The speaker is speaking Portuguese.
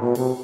Música